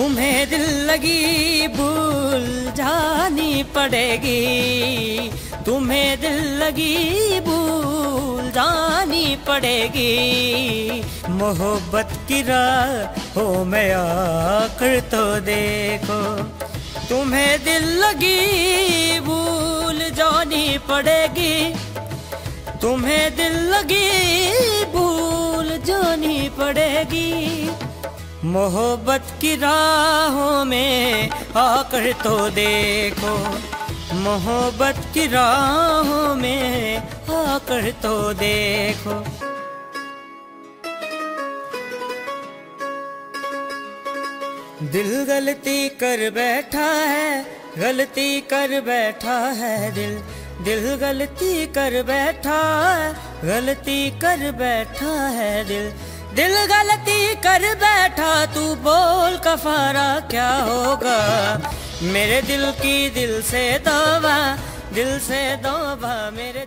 लगी भूल जानी पड़ेगी। तुम्हें दिल लगी भूल जानी पड़ेगी। मोहब्बत की राह हो मैं आकर तो देखो। तुम्हें दिल लगी भूल जानी पड़ेगी। तुम्हें दिल लगी मोहब्बत की राहों में आकर तो देखो। मोहब्बत की राहों में आकर तो देखो। दिल गलती कर बैठा है, गलती कर बैठा है दिल। दिल गलती कर बैठा है, गलती कर बैठा है दिल। दिल गलती कर बैठा तू बोल कफारा, क्या होगा? मेरे दिल की दिल से दोबा दिल से दोबा मेरे